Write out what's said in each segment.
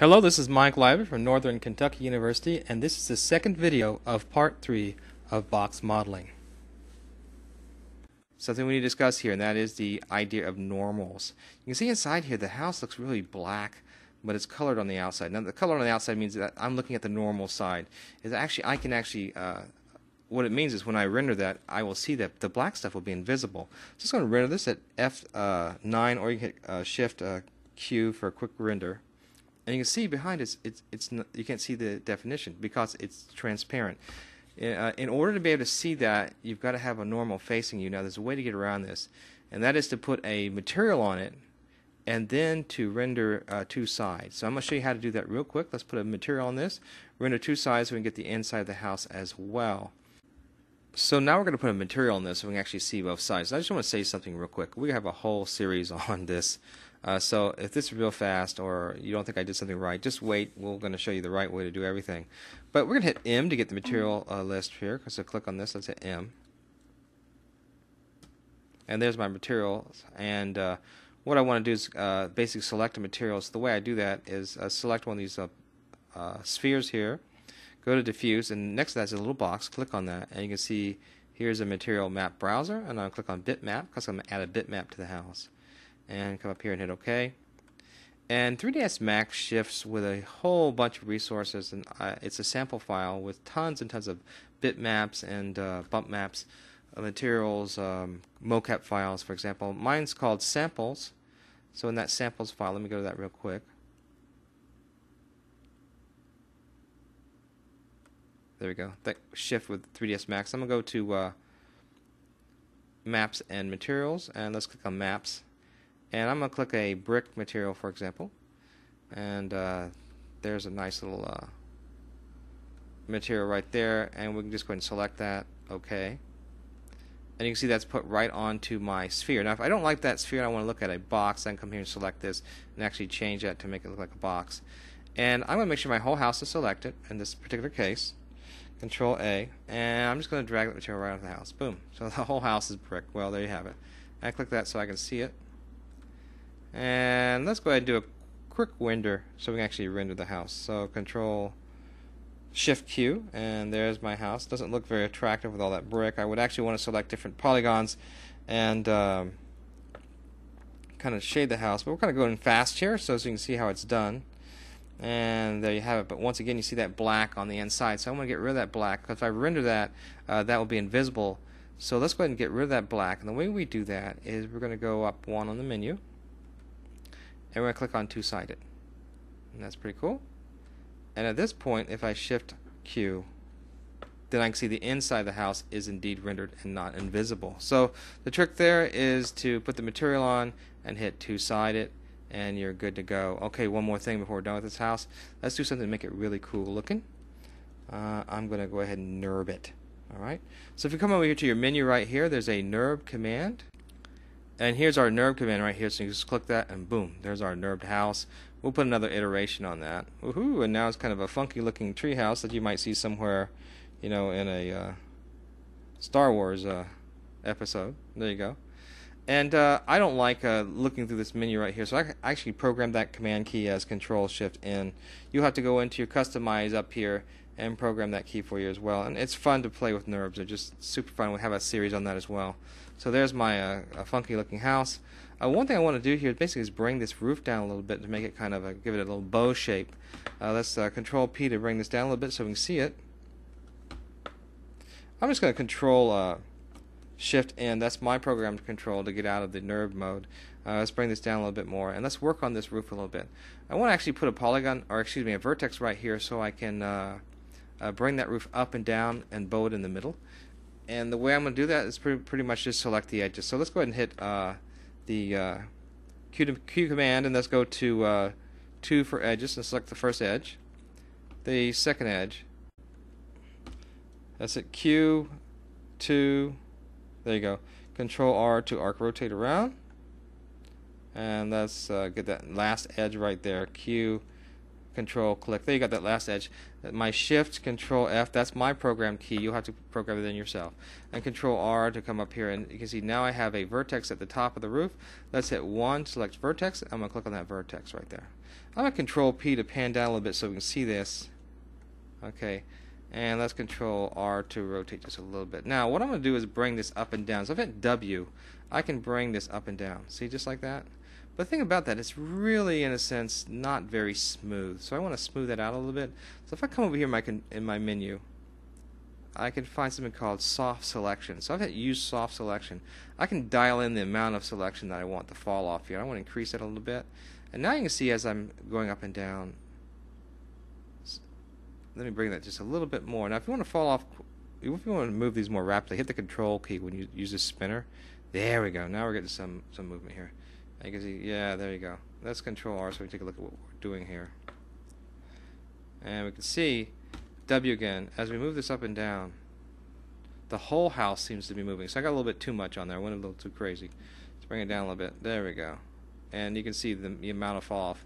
Hello, this is Mike Lively from Northern Kentucky University, and this is the second video of part three of box modeling. Something we need to discuss here, and that is the idea of normals. You can see inside here the house looks really black, but it's colored on the outside. Now, the color on the outside means that I'm looking at the normal side. Is actually I can actually uh, what it means is when I render that, I will see that the black stuff will be invisible. So I'm just going to render this at F9, uh, or you can hit uh, Shift uh, Q for a quick render. And you can see behind it, it's, it's, you can't see the definition because it's transparent. Uh, in order to be able to see that, you've got to have a normal facing you. Now, there's a way to get around this, and that is to put a material on it and then to render uh, two sides. So I'm going to show you how to do that real quick. Let's put a material on this, render two sides so we can get the inside of the house as well. So now we're going to put a material on this so we can actually see both sides. I just want to say something real quick. We have a whole series on this. Uh, so if this is real fast or you don't think I did something right, just wait. We're going to show you the right way to do everything. But we're going to hit M to get the material uh, list here. So click on this. Let's hit M. And there's my materials. And uh, what I want to do is uh, basically select a material. So the way I do that is uh, select one of these uh, spheres here go to diffuse and next to that is a little box click on that and you can see here's a material map browser and I'll click on bitmap because I'm going to add a bitmap to the house and come up here and hit OK and 3ds Max shifts with a whole bunch of resources and uh, it's a sample file with tons and tons of bitmaps and uh, bump maps uh, materials um, mocap files for example mine's called samples so in that samples file let me go to that real quick There we go. That shift with 3ds Max. I'm to go to uh, Maps and Materials, and let's click on Maps. And I'm going to click a brick material, for example. And uh, there's a nice little uh, material right there, and we can just go ahead and select that. OK. And you can see that's put right onto my sphere. Now, if I don't like that sphere, and I want to look at a box, I can come here and select this and actually change that to make it look like a box. And I'm going to make sure my whole house is selected in this particular case. Control A, and I'm just going to drag that material right onto the house. Boom. So the whole house is brick. Well, there you have it. I click that so I can see it. And let's go ahead and do a quick render so we can actually render the house. So Control Shift Q, and there's my house. Doesn't look very attractive with all that brick. I would actually want to select different polygons and um, kind of shade the house. But we're kind of going fast here so, so you can see how it's done. And there you have it. But once again, you see that black on the inside. So I'm going to get rid of that black. Because if I render that, uh, that will be invisible. So let's go ahead and get rid of that black. And the way we do that is we're going to go up one on the menu. And we're going to click on two-sided. And that's pretty cool. And at this point, if I shift Q, then I can see the inside of the house is indeed rendered and not invisible. So the trick there is to put the material on and hit two-sided and you're good to go. Okay, one more thing before we're done with this house. Let's do something to make it really cool looking. Uh, I'm going to go ahead and NURB it. Alright, so if you come over here to your menu right here, there's a NURB command. And here's our NURB command right here, so you just click that and boom, there's our NURBed house. We'll put another iteration on that. Woohoo, and now it's kind of a funky looking treehouse that you might see somewhere, you know, in a uh, Star Wars uh, episode. There you go. And uh, I don't like uh, looking through this menu right here, so I actually programmed that command key as Control Shift N. You'll have to go into your Customize up here and program that key for you as well. And it's fun to play with NURBs; they're just super fun. We have a series on that as well. So there's my uh, funky looking house. Uh, one thing I want to do here basically is bring this roof down a little bit to make it kind of a, give it a little bow shape. Uh, let's uh, Control P to bring this down a little bit so we can see it. I'm just going to Control Shift N, that's my program to control to get out of the NURB mode. Uh, let's bring this down a little bit more and let's work on this roof a little bit. I want to actually put a polygon, or excuse me, a vertex right here so I can uh, uh, bring that roof up and down and bow it in the middle. And the way I'm going to do that is pretty, pretty much just select the edges. So let's go ahead and hit uh, the uh, Q, to, Q command and let's go to uh, 2 for edges and select the first edge. The second edge. That's it, Q, 2, there you go. Control R to arc rotate around. And let's uh, get that last edge right there. Q, control click. There you got that last edge. My shift control F, that's my program key. You'll have to program it in yourself. And control R to come up here. And you can see now I have a vertex at the top of the roof. Let's hit 1, select vertex. I'm going to click on that vertex right there. I'm going to control P to pan down a little bit so we can see this. Okay. And let's control R to rotate just a little bit. Now what I'm going to do is bring this up and down. So if I hit W, I can bring this up and down. See just like that? But the thing about that, it's really, in a sense, not very smooth. So I want to smooth that out a little bit. So if I come over here in my, in my menu, I can find something called soft selection. So I've hit use soft selection. I can dial in the amount of selection that I want to fall off here. I want to increase it a little bit. And now you can see as I'm going up and down, let me bring that just a little bit more. Now if you want to fall off, if you want to move these more rapidly, hit the control key when you use the spinner. There we go. Now we're getting some, some movement here. You can see, yeah, there you go. That's Control R, so we take a look at what we're doing here. And we can see W again. As we move this up and down, the whole house seems to be moving. So I got a little bit too much on there. I went a little too crazy. Let's bring it down a little bit. There we go. And you can see the, the amount of fall off.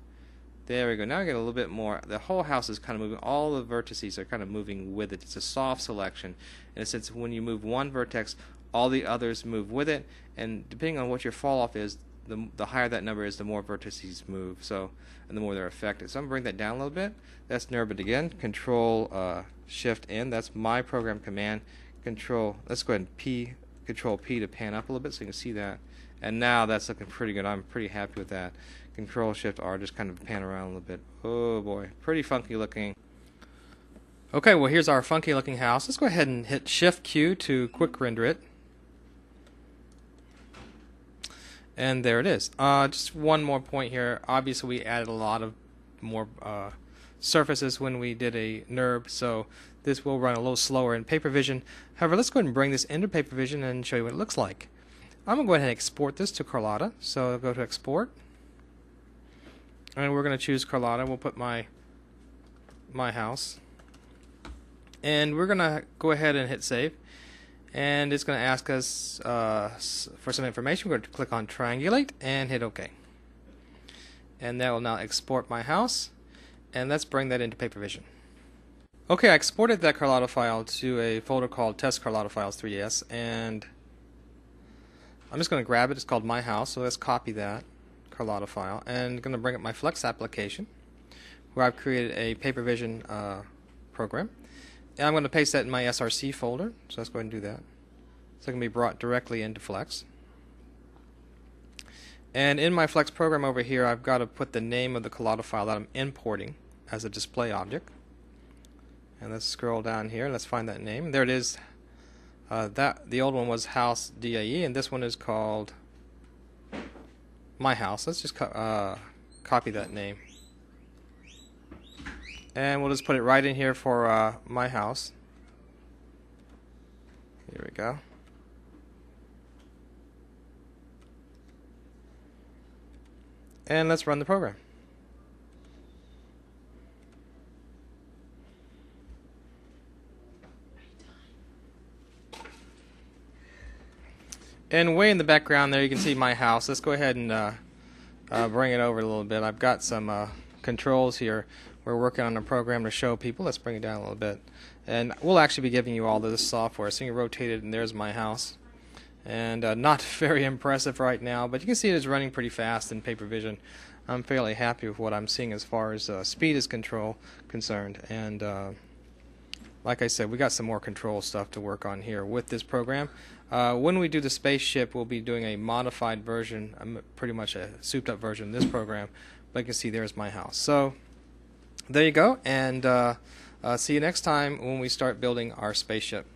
There we go. Now I get a little bit more. The whole house is kind of moving. All the vertices are kind of moving with it. It's a soft selection. In a sense, when you move one vertex, all the others move with it. And depending on what your fall off is, the, the higher that number is, the more vertices move. So, and the more they're affected. So I'm gonna bring that down a little bit. That's NURBed again. Control uh, Shift N. That's my program command. Control. Let's go ahead and P. Control P to pan up a little bit so you can see that. And now that's looking pretty good. I'm pretty happy with that. Control Shift R just kind of pan around a little bit. Oh boy, pretty funky looking. Okay, well here's our funky looking house. Let's go ahead and hit Shift Q to quick render it. And there it is. Uh, just one more point here. Obviously, we added a lot of more uh, surfaces when we did a NURB, so this will run a little slower in PaperVision. However, let's go ahead and bring this into PaperVision and show you what it looks like. I'm going to go ahead and export this to Collada. So I'll go to Export. And we're going to choose Collada. We'll put my my house. And we're going to go ahead and hit Save and it's going to ask us uh, for some information. We're going to click on triangulate and hit OK. And that will now export my house. And let's bring that into PaperVision. Okay, I exported that Collada file to a folder called Test Collada Files 3ds, and I'm just going to grab it. It's called My House, so let's copy that Collada file, and I'm going to bring up my Flex application, where I've created a PaperVision uh, program. And I'm going to paste that in my SRC folder, so let's go ahead and do that. So it can be brought directly into Flex. And in my Flex program over here, I've got to put the name of the Collada file that I'm importing as a display object. And let's scroll down here. Let's find that name. There it is. Uh, that the old one was house DAE, and this one is called my house. Let's just co uh, copy that name and we'll just put it right in here for uh, my house. Here we go. And let's run the program. And way in the background there you can see my house. Let's go ahead and uh, uh, bring it over a little bit. I've got some uh, controls here we're working on a program to show people. Let's bring it down a little bit. And we'll actually be giving you all this software. So you rotate it, rotated and there's my house. And uh, not very impressive right now, but you can see it is running pretty fast in PaperVision. I'm fairly happy with what I'm seeing as far as uh, speed is control concerned. And uh, like I said, we got some more control stuff to work on here with this program. Uh, when we do the spaceship, we'll be doing a modified version, um, pretty much a souped up version of this program. But you can see there's my house. So there you go, and uh, uh, see you next time when we start building our spaceship.